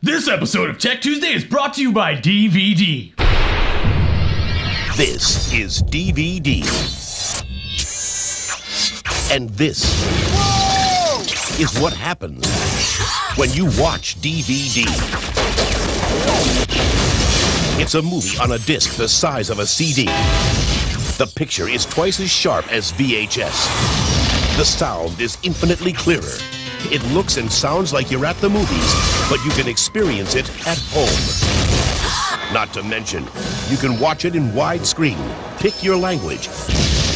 This episode of Tech Tuesday is brought to you by DVD. This is DVD. And this is what happens when you watch DVD. It's a movie on a disc the size of a CD. The picture is twice as sharp as VHS. The sound is infinitely clearer. It looks and sounds like you're at the movies, but you can experience it at home. Not to mention, you can watch it in widescreen, pick your language,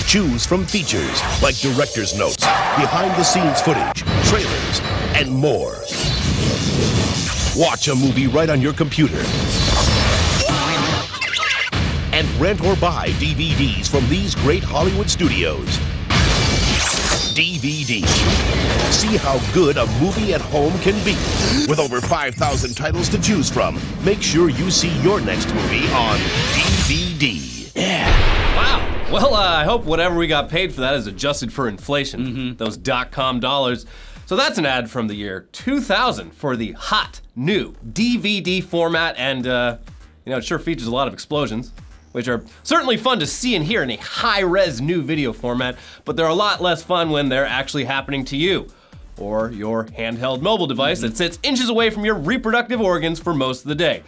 choose from features like director's notes, behind the scenes footage, trailers, and more. Watch a movie right on your computer. And rent or buy DVDs from these great Hollywood studios. DVD. See how good a movie at home can be. With over 5,000 titles to choose from, make sure you see your next movie on DVD. Yeah. Wow. Well, uh, I hope whatever we got paid for that is adjusted for inflation. Those dot com dollars. So that's an ad from the year 2000 for the hot new DVD format, and uh, you know it sure features a lot of explosions, which are certainly fun to see and hear in a high-res new video format. But they're a lot less fun when they're actually happening to you or your handheld mobile device that sits inches away from your reproductive organs for most of the day.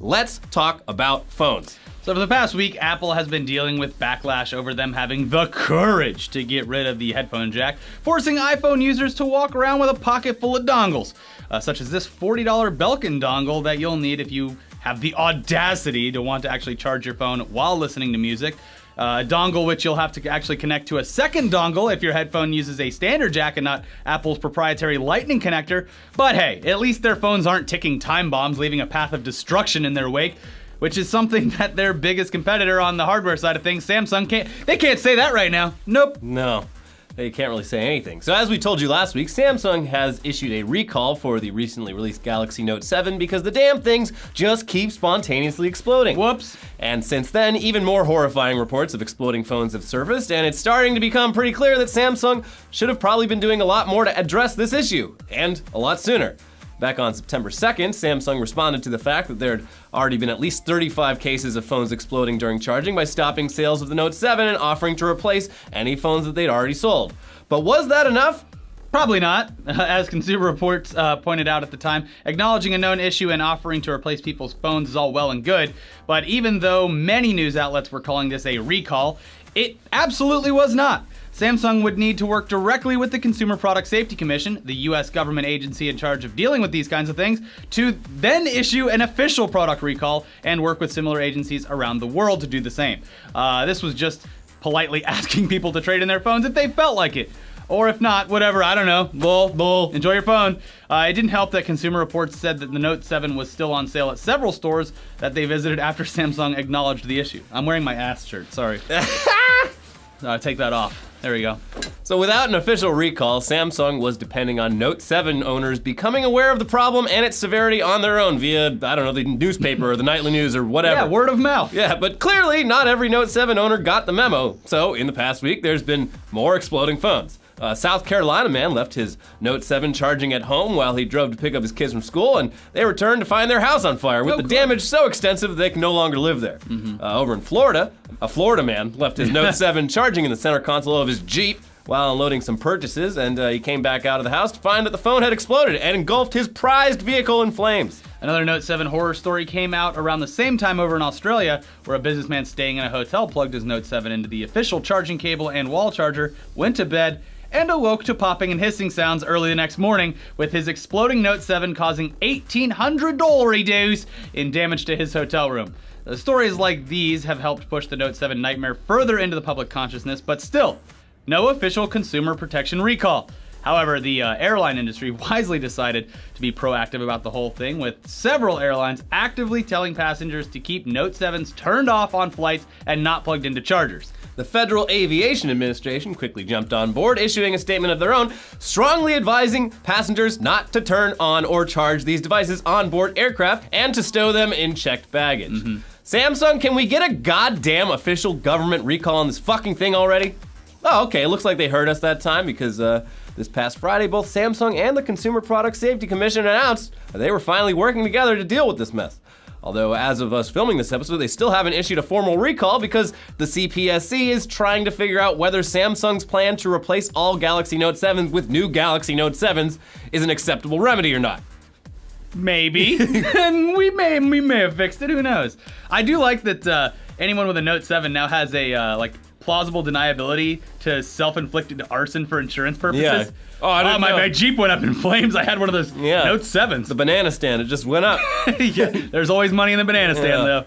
Let's talk about phones. So for the past week, Apple has been dealing with backlash over them having the courage to get rid of the headphone jack, forcing iPhone users to walk around with a pocket full of dongles, uh, such as this $40 Belkin dongle that you'll need if you have the audacity to want to actually charge your phone while listening to music. Uh, a dongle which you'll have to actually connect to a second dongle if your headphone uses a standard jack and not Apple's proprietary lightning connector. But hey, at least their phones aren't ticking time bombs, leaving a path of destruction in their wake which is something that their biggest competitor on the hardware side of things, Samsung, can't. They can't say that right now. Nope. No, they can't really say anything. So as we told you last week, Samsung has issued a recall for the recently released Galaxy Note 7 because the damn things just keep spontaneously exploding. Whoops. And since then, even more horrifying reports of exploding phones have surfaced, and it's starting to become pretty clear that Samsung should have probably been doing a lot more to address this issue, and a lot sooner. Back on September 2nd, Samsung responded to the fact that there had already been at least 35 cases of phones exploding during charging by stopping sales of the Note 7 and offering to replace any phones that they'd already sold. But was that enough? Probably not, as Consumer Reports uh, pointed out at the time. Acknowledging a known issue and offering to replace people's phones is all well and good, but even though many news outlets were calling this a recall, it absolutely was not. Samsung would need to work directly with the Consumer Product Safety Commission, the US government agency in charge of dealing with these kinds of things, to then issue an official product recall and work with similar agencies around the world to do the same. Uh, this was just politely asking people to trade in their phones if they felt like it. Or if not, whatever, I don't know. Bull, bull, enjoy your phone. Uh, it didn't help that Consumer Reports said that the Note 7 was still on sale at several stores that they visited after Samsung acknowledged the issue. I'm wearing my ass shirt, sorry. uh, take that off. There we go. So without an official recall, Samsung was depending on Note 7 owners becoming aware of the problem and its severity on their own via, I don't know, the newspaper or the nightly news or whatever. Yeah, word of mouth. Yeah, but clearly not every Note 7 owner got the memo. So in the past week, there's been more exploding phones. A South Carolina man left his Note 7 charging at home while he drove to pick up his kids from school, and they returned to find their house on fire with Oh, the cool. damage so extensive that they can no longer live there. Uh, over in Florida, a Florida man left his Note 7 charging in the center console of his Jeep while unloading some purchases, and uh, he came back out of the house to find that the phone had exploded and engulfed his prized vehicle in flames. Another Note 7 horror story came out around the same time over in Australia, where a businessman staying in a hotel plugged his Note 7 into the official charging cable and wall charger, went to bed, and awoke to popping and hissing sounds early the next morning, with his exploding Note 7 causing $1,800 reduce in damage to his hotel room. The stories like these have helped push the Note 7 nightmare further into the public consciousness, but still, no official consumer protection recall. However, the uh, airline industry wisely decided to be proactive about the whole thing, with several airlines actively telling passengers to keep Note 7s turned off on flights and not plugged into chargers. The Federal Aviation Administration quickly jumped on board, issuing a statement of their own, strongly advising passengers not to turn on or charge these devices on board aircraft and to stow them in checked baggage. Samsung, can we get a goddamn official government recall on this fucking thing already? Oh, okay. It looks like they heard us that time because uh, this past Friday, both Samsung and the Consumer Product Safety Commission announced that they were finally working together to deal with this mess. Although, as of us filming this episode, they still haven't issued a formal recall because the CPSC is trying to figure out whether Samsung's plan to replace all Galaxy Note 7s with new Galaxy Note 7s is an acceptable remedy or not. Maybe. and we may we may have fixed it. Who knows? I do like that uh, anyone with a Note 7 now has a uh, like plausible deniability to self-inflicted arson for insurance purposes. Yeah. Oh, I oh, didn't my, know. my Jeep went up in flames. I had one of those Yeah. Note 7s. The banana stand, it just went up. yeah, there's always money in the banana stand, Yeah. though.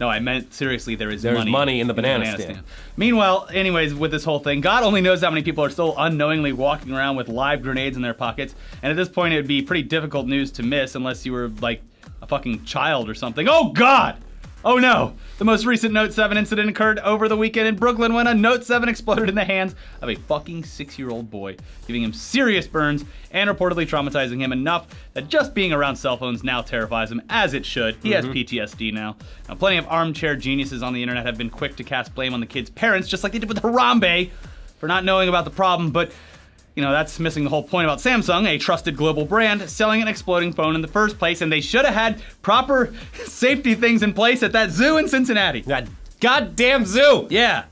No, I meant seriously. There is There's money, money in the banana stand. Meanwhile, anyways, with this whole thing, God only knows how many people are still unknowingly walking around with live grenades in their pockets. And at this point, it would be pretty difficult news to miss unless you were like a fucking child or something. Oh God! Oh no! The most recent Note 7 incident occurred over the weekend in Brooklyn when a Note 7 exploded in the hands of a fucking six-year-old boy, giving him serious burns and reportedly traumatizing him enough that just being around cell phones now terrifies him, as it should. He has mm-hmm. PTSD now. Now, plenty of armchair geniuses on the internet have been quick to cast blame on the kid's parents, just like they did with Harambe, for not knowing about the problem, but you know, that's missing the whole point about Samsung, a trusted global brand, selling an exploding phone in the first place, and they should have had proper safety things in place at that zoo in Cincinnati. that goddamn zoo! Yeah.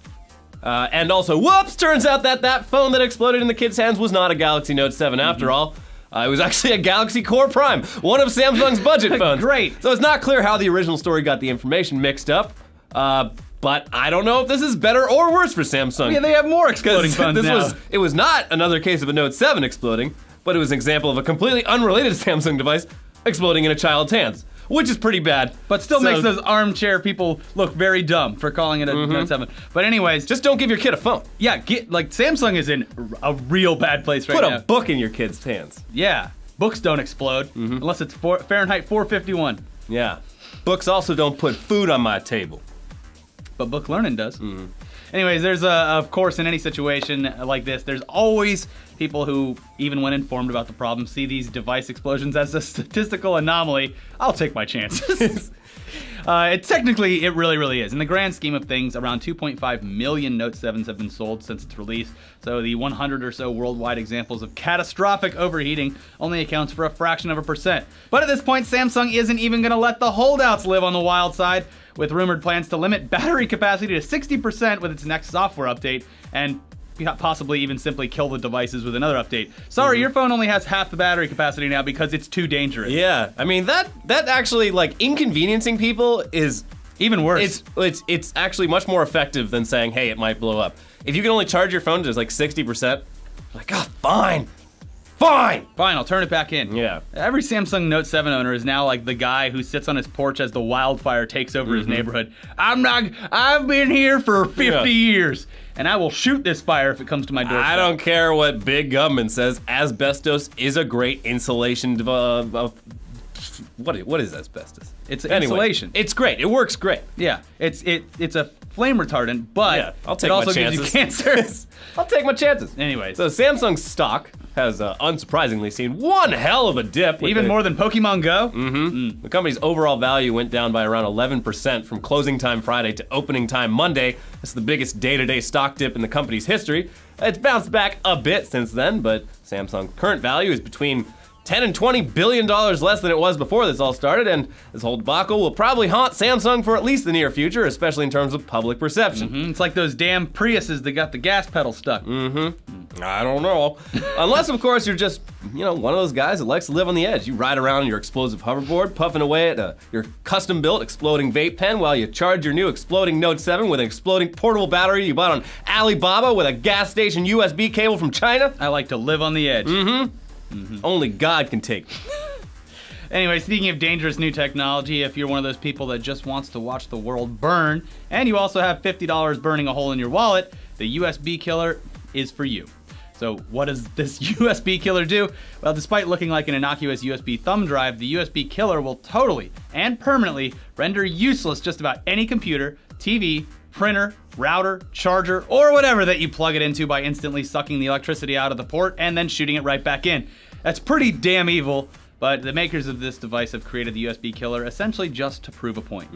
Uh, and also, whoops, turns out that that phone that exploded in the kid's hands was not a Galaxy Note 7 after all. Uh, it was actually a Galaxy Core Prime, one of Samsung's budget phones. Great. So it's not clear how the original story got the information mixed up. Uh, but I don't know if this is better or worse for Samsung. Yeah, they have more exploding phones this now. was it was not another case of a Note 7 exploding, but it was an example of a completely unrelated Samsung device exploding in a child's hands, which is pretty bad. but still So makes those armchair people look very dumb for calling it a mm-hmm. Note 7. But anyways, just just don't give your kid a phone. yeah, get like Samsung is in a real bad place right Put now. Put a book in your kid's hands. yeah, books don't explode mm-hmm. unless it's four, Fahrenheit 451. Yeah. Books also don't put food on my table. But book learning does. Mm-hmm. Anyways, there's a, of course, in any situation like this, there's always people who, even when informed about the problem, see these device explosions as a statistical anomaly. I'll take my chances. uh, it technically, it really, really is. In the grand scheme of things, around 2.5 million Note 7s have been sold since its release. So the 100 or so worldwide examples of catastrophic overheating only accounts for a fraction of a percent. But at this point, Samsung isn't even going to let the holdouts live on the wild side with rumored plans to limit battery capacity to 60% with its next software update and possibly even simply kill the devices with another update. Sorry, your phone only has half the battery capacity now because it's too dangerous. Yeah, I mean that that actually like inconveniencing people is Even worse. it's it's it's actually much more effective than saying, "Hey, it might blow up." If you can only charge your phone to like 60%, like, "Ah, fine. Fine." Fine, I'll turn it back in. Yeah. Every Samsung Note 7 owner is now like the guy who sits on his porch as the wildfire takes over his neighborhood. I'm not, I've been here for 50 Mm-hmm. Yeah. years, and I will shoot this fire if it comes to my door. I don't care what big government says. Asbestos is a great insulation. Uh, uh, what is, what is asbestos? It's Anyway, insulation. It's great. It works great. Yeah, it's it it's a flame retardant, but Yeah, I'll take it also my gives you chances. cancer. I'll take my chances. Anyways. so Samsung's stock has uh, unsurprisingly seen one hell of a dip. Even more than Pokemon Go. The company's overall value went down by around 11% from closing time Friday to opening time Monday. It's the biggest day-to-day stock dip in the company's history. It's bounced back a bit since then, but Samsung's current value is between 10 and 20 billion dollars less than it was before this all started, and this whole debacle will probably haunt Samsung for at least the near future, especially in terms of public perception. Mm, It's like those damn Priuses that got the gas pedal stuck. I don't know. Unless, of course, you're just, you know, one of those guys that likes to live on the edge. You ride around on your explosive hoverboard, puffing away at uh, your custom built exploding vape pen while you charge your new exploding Note 7 with an exploding portable battery you bought on Alibaba with a gas station USB cable from China. I like to live on the edge. Mm-hmm. Only God can take. Anyway, speaking of dangerous new technology, if you're one of those people that just wants to watch the world burn, and you also have $50 burning a hole in your wallet, the USB killer is for you. So, what does this USB killer do? Well, despite looking like an innocuous USB thumb drive, the USB killer will totally and permanently render useless just about any computer, TV, printer, router, charger, or whatever that you plug it into by instantly sucking the electricity out of the port and then shooting it right back in. That's pretty damn evil, but the makers of this device have created the USB killer essentially just to prove a point.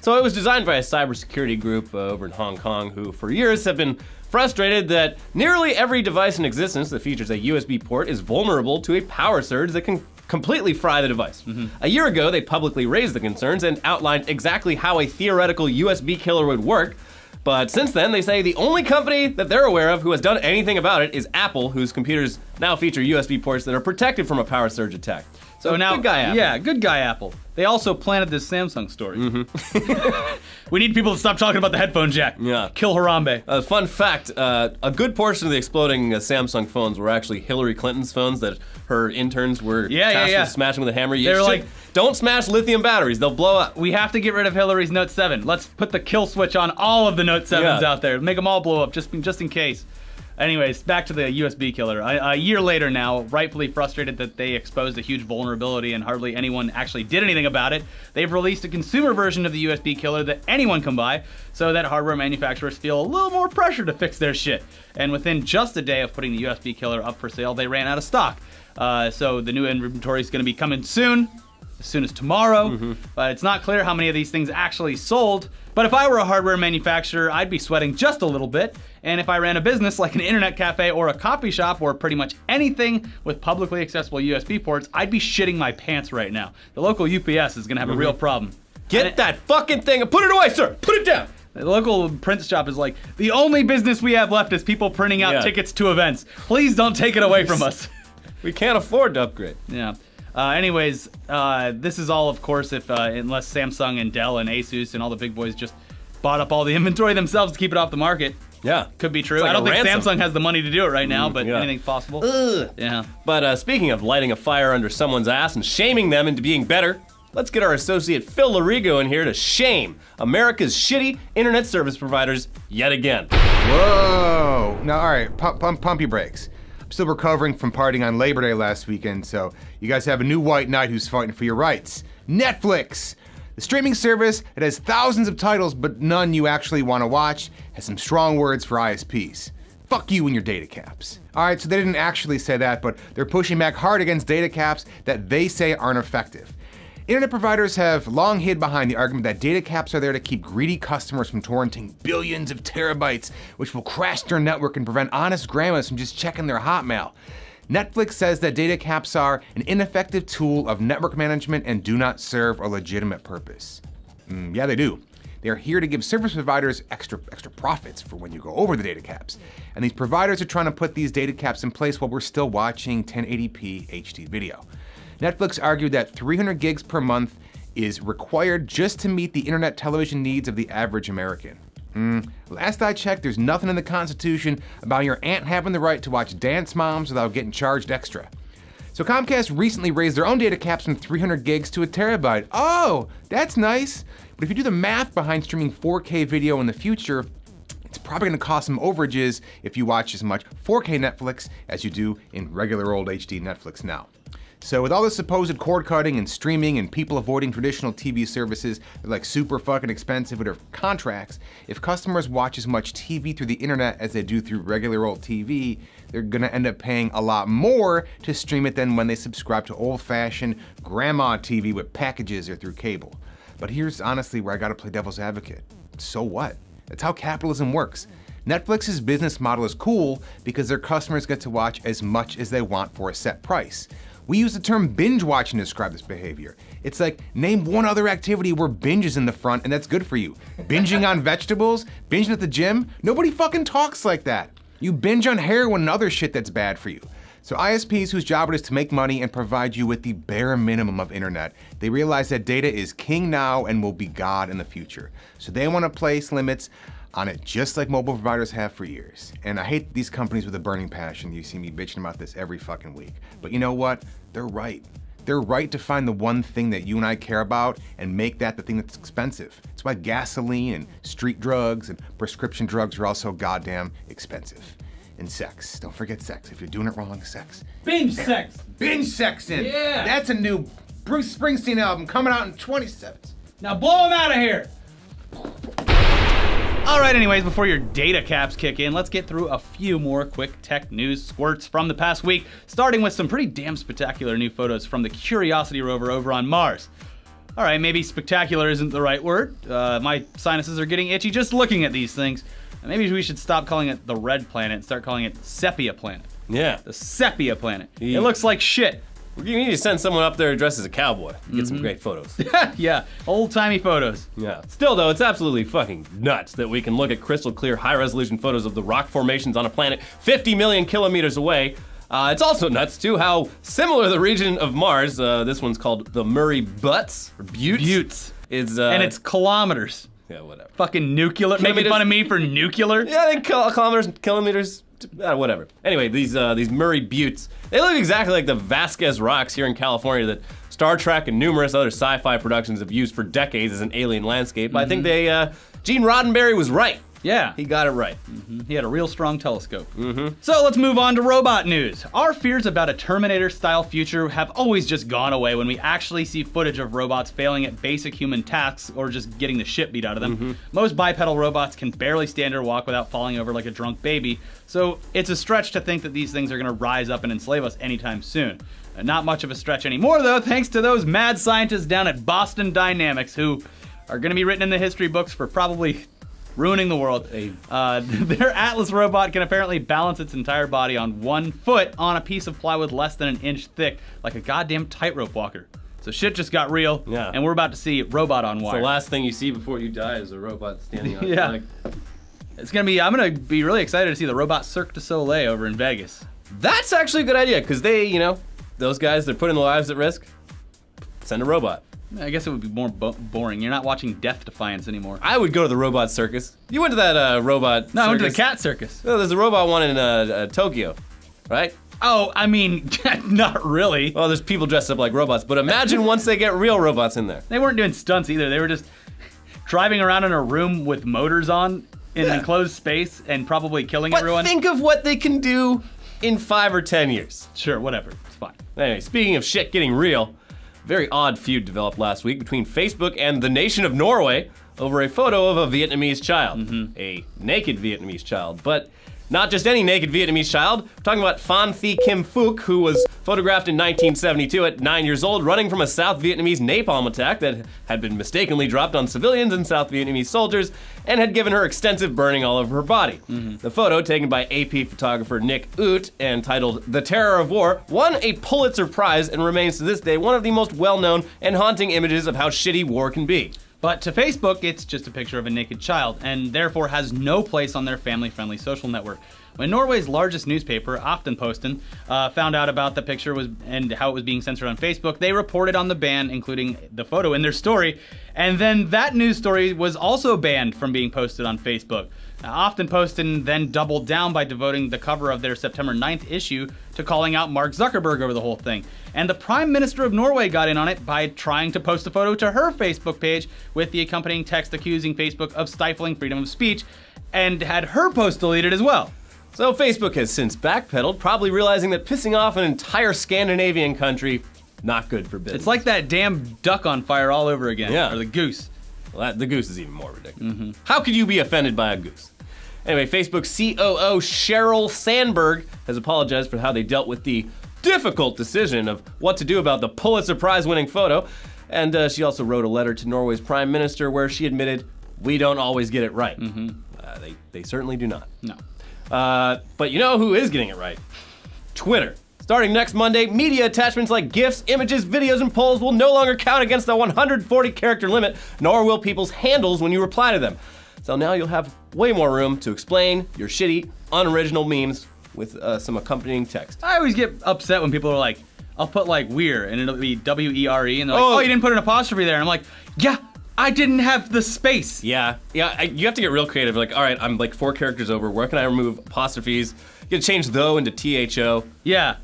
So it was designed by a cybersecurity group uh, over in Hong Kong who, for years, have been frustrated that nearly every device in existence that features a USB port is vulnerable to a power surge that can completely fry the device. Mm-hmm. A year ago, they publicly raised the concerns and outlined exactly how a theoretical USB killer would work. But since then, they say the only company that they're aware of who has done anything about it is Apple, whose computers now feature USB ports that are protected from a power surge attack. So now, good guy Apple. yeah, good guy Apple. They also planted this Samsung story. Mm-hmm. we need people to stop talking about the headphone jack. Yeah. Kill Harambe. Uh, fun fact: uh, a good portion of the exploding uh, Samsung phones were actually Hillary Clinton's phones that her interns were Yeah, yeah, tasked yeah. with smashing with a hammer. You They were should- like- "Don't smash lithium batteries; they'll blow up." we have to get rid of Hillary's Note 7. Let's put the kill switch on all of the Note 7s Yeah. out there. Make them all blow up just just in case. Anyways, back to the USB killer. A, a year later now, rightfully frustrated that they exposed a huge vulnerability and hardly anyone actually did anything about it, they've released a consumer version of the USB killer that anyone can buy so that hardware manufacturers feel a little more pressure to fix their shit. And within just a day of putting the USB killer up for sale, they ran out of stock. Uh, so the new inventory is going to be coming soon as soon as tomorrow. Mm-hmm. But it's not clear how many of these things actually sold. But if I were a hardware manufacturer, I'd be sweating just a little bit. And if I ran a business like an internet cafe or a coffee shop or pretty much anything with publicly accessible USB ports, I'd be shitting my pants right now. The local UPS is gonna have a real mm-hmm. problem. Get And that fucking thing and put it away, sir. Put it down. The local print shop is like, the only business we have left is people printing out Yeah. tickets to events. Please don't take it away from us. We can't afford to upgrade. Yeah. Uh, anyways, uh, this is all, of course, if uh, unless Samsung and Dell and Asus and all the big boys just bought up all the inventory themselves to keep it off the market. Yeah, Could be true. Like I don't think ransom. Samsung has the money to do it right now, but yeah. anything's possible. Yeah. But uh, speaking of lighting a fire under someone's ass and shaming them into being better, let's get our associate Phil Lorigo in here to shame America's shitty internet service providers yet again. Whoa! Now, all right, pump, pump, pump your brakes. I'm still recovering from partying on Labor Day last weekend, so you guys have a new white knight who's fighting for your rights. Netflix! The streaming service that has thousands of titles, but none you actually want to watch, has some strong words for ISPs. Fuck you and your data caps. Alright, so they didn't actually say that, but they're pushing back hard against data caps that they say aren't effective. Internet providers have long hid behind the argument that data caps are there to keep greedy customers from torrenting billions of terabytes, which will crash their network and prevent honest grandmas from just checking their hotmail. Netflix says that data caps are an ineffective tool of network management and do not serve a legitimate purpose. Mm, yeah, they do. They are here to give service providers extra extra profits for when you go over the data caps. And these providers are trying to put these data caps in place while we're still watching 1080p HD video. Netflix argued that 300 gigs per month is required just to meet the internet television needs of the average American. Mm, last I checked, there's nothing in the Constitution about your aunt having the right to watch Dance Moms without getting charged extra. So Comcast recently raised their own data caps from 300 gigs to a terabyte. Oh, that's nice. But if you do the math behind streaming 4K video in the future, it's probably going to cost some overages if you watch as much 4K Netflix as you do in regular old HD Netflix now. So with all this supposed cord cutting and streaming and people avoiding traditional TV services that are like super fucking expensive with their contracts, if customers watch as much TV through the internet as they do through regular old TV, they're gonna end up paying a lot more to stream it than when they subscribe to old-fashioned grandma TV with packages or through cable. But here's honestly where I gotta play devil's advocate. So what? That's how capitalism works. Netflix's business model is cool because their customers get to watch as much as they want for a set price. We use the term binge watching to describe this behavior. It's like, name one other activity where binge is in the front and that's good for you. Binging on vegetables? Binging at the gym? Nobody fucking talks like that. You binge on heroin and other shit that's bad for you. So ISPs whose job it is to make money and provide you with the bare minimum of internet, they realize that data is king now and will be God in the future. So they want to place limits on it just like mobile providers have for years. And I hate these companies with a burning passion. You see me bitching about this every fucking week. But you know what? They're right. They're right to find the one thing that you and I care about and make that the thing that's expensive. It's why gasoline and street drugs and prescription drugs are also goddamn expensive. And sex. Don't forget sex. If you're doing it wrong, sex. Binge sex. Binge sexing. Yeah. That's a new Bruce Springsteen album coming out in 27. Now blow him out of here. All right, anyways, before your data caps kick in, let's get through a few more quick tech news squirts from the past week, starting with some pretty damn spectacular new photos from the Curiosity rover over on Mars. all right, maybe spectacular isn't the right word. Uh, my sinuses are getting itchy just looking at these things. Maybe we should stop calling it the red planet and start calling it sepia planet. Yeah. The sepia planet. Yeah. It looks like shit. You need to send someone up there dressed as a cowboy. Get some great photos. yeah, old timey photos. Yeah. Still, though, it's absolutely fucking nuts that we can look at crystal clear, high resolution photos of the rock formations on a planet 50 million kilometers away. Uh, it's also nuts, too, how similar the region of Mars, uh, this one's called the Murray Butts, or Buttes. Buttes. Is, uh, and it's kilometers. Yeah, whatever. Fucking nuclear. Making fun of me for nuclear? Yeah, I think kilometers, kilometers, uh, whatever. Anyway, these uh, these Murray Buttes, they look exactly like the Vasquez rocks here in California that Star Trek and numerous other sci-fi productions have used for decades as an alien landscape. But I think they, uh, Gene Roddenberry was right. Yeah. He got it right. He had a real strong telescope. Mm-hmm. So let's move on to robot news. Our fears about a Terminator style future have always just gone away when we actually see footage of robots failing at basic human tasks or just getting the shit beat out of them. Most bipedal robots can barely stand or walk without falling over like a drunk baby, so it's a stretch to think that these things are going to rise up and enslave us anytime soon. Uh, Not much of a stretch anymore, though, thanks to those mad scientists down at Boston Dynamics who are going to be written in the history books for probably ruining the world. Uh, their Atlas robot can apparently balance its entire body on one foot on a piece of plywood less than an inch thick, like a goddamn tightrope walker. So shit just got real, Yeah. and we're about to see robot on wire. The last thing you see before you die is a robot standing on Yeah. like, it's gonna be. I'm gonna be really excited to see the robot Cirque du Soleil over in Vegas. That's actually a good idea because they, you know, those guys they're putting their lives at risk. Send a robot. I guess it would be more bo- boring. You're not watching Death Defiance anymore. I would go to the robot circus. You went to that uh, robot. No, I went to the cat circus. No, there's a robot one in uh, uh, Tokyo, right? Oh, I mean, not really. Well, there's people dressed up like robots, but imagine once they get real robots in there. They weren't doing stunts either. They were just driving around in a room with motors on in Yeah. an enclosed space and probably killing But everyone. think of what they can do in five or ten years. Sure, whatever. It's fine. Anyway, speaking of shit getting real, very odd feud developed last week between Facebook and the nation of Norway over a photo of a Vietnamese child. Mm-hmm. A naked Vietnamese child. But not just any naked Vietnamese child. We're talking about Phan Thi Kim Phuc, who was photographed in 1972 at nine years old, running from a South Vietnamese napalm attack that had been mistakenly dropped on civilians and South Vietnamese soldiers and had given her extensive burning all over her body. Mm-hmm. The photo, taken by AP photographer Nick Ut and titled The Terror of War, won a Pulitzer Prize and remains to this day one of the most well known and haunting images of how shitty war can be. But to Facebook, it's just a picture of a naked child, and therefore has no place on their family-friendly social network. When Norway's largest newspaper, Aftenposten, uh, found out about the picture was and how it was being censored on Facebook, they reported on the ban, including the photo in their story, and then that news story was also banned from being posted on Facebook. Now, Aftenposten then doubled down by devoting the cover of their September 9th issue to calling out Mark Zuckerberg over the whole thing. And the Prime Minister of Norway got in on it by trying to post a photo to her Facebook page with the accompanying text accusing Facebook of stifling freedom of speech and had her post deleted as well. So Facebook has since backpedaled, probably realizing that pissing off an entire Scandinavian country, not good for business. It's like that damn duck on fire all over again. Yeah. Or the goose. Well, that, the goose is even more ridiculous. Mm-hmm. How could you be offended by a goose? Anyway, Facebook COO Sheryl Sandberg has apologized for how they dealt with the difficult decision of what to do about the Pulitzer Prize winning photo. And uh, she also wrote a letter to Norway's prime minister where she admitted, we don't always get it right. Uh, they, they certainly do not. No. Uh, but you know who is getting it right? Twitter. Starting next Monday, media attachments like GIFs, images, videos, and polls will no longer count against the 140 character limit, nor will people's handles when you reply to them. So now you'll have way more room to explain your shitty, unoriginal memes with uh, some accompanying text. I always get upset when people are like, I'll put like weir and it'll be W E R E and they're like, Oh. oh, you didn't put an apostrophe there. And I'm like, yeah, I didn't have the space. Yeah, yeah, I, you have to get real creative. Like, all right, I'm like four characters over. Where can I remove apostrophes? You gotta change though into THO. Yeah.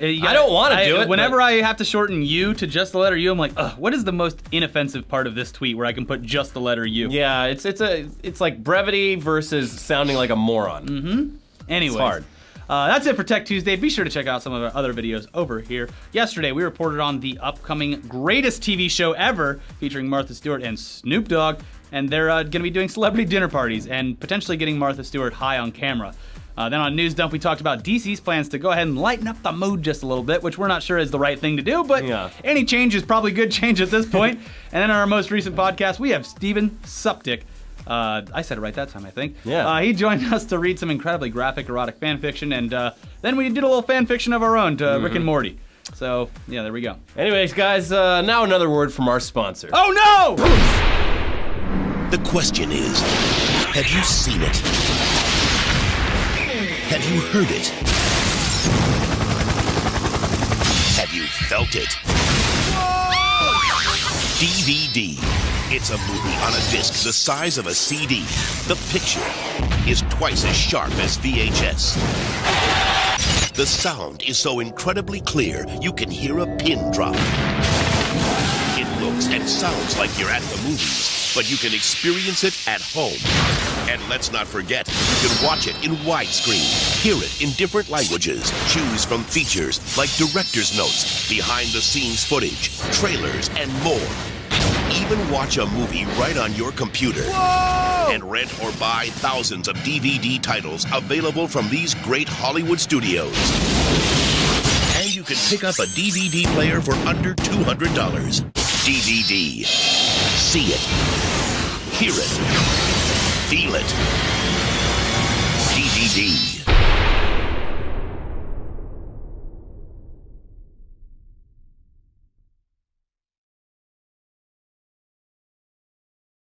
Uh, you I don't wanna do it, Whenever but- I have to shorten U to just the letter U, I'm like, ugh, what is the most inoffensive part of this tweet where I can put just the letter U? Yeah, it's it's a it's like brevity versus sounding like a moron. Anyways. It's hard. Uh, that's it for Tech Tuesday. Be sure to check out some of our other videos over here. Yesterday, we reported on the upcoming greatest TV show ever featuring Martha Stewart and Snoop Dogg, and they're uh, going to be doing celebrity dinner parties and potentially getting Martha Stewart high on camera. Uh, then on News Dump, we talked about DC's plans to go ahead and lighten up the mood just a little bit, which we're not sure is the right thing to do, but Yeah. any change is probably good change at this point. and then on our most recent podcast, we have Steven Suptic. Uh, I said it right that time, I think. Yeah. Uh, he joined us to read some incredibly graphic erotic fan fiction, and uh, then we did a little fan fiction of our own to Rick and Morty. So, yeah, there we go. Anyways, guys, uh, now another word from our sponsor. Oh no! The question is have you seen it? Have you heard it? Have you felt it? DVD. It's a movie on a disc the size of a CD. The picture is twice as sharp as VHS. The sound is so incredibly clear you can hear a pin drop. It looks and sounds like you're at the movies, but you can experience it at home. And let's not forget, you can watch it in widescreen, hear it in different languages, choose from features like director's notes, behind the scenes footage, trailers, and more. Even watch a movie right on your computer. And rent or buy thousands of DVD titles available from these great Hollywood studios. And you can pick up a DVD player for under $200. DVD. See it. Hear it. Feel it. DVD.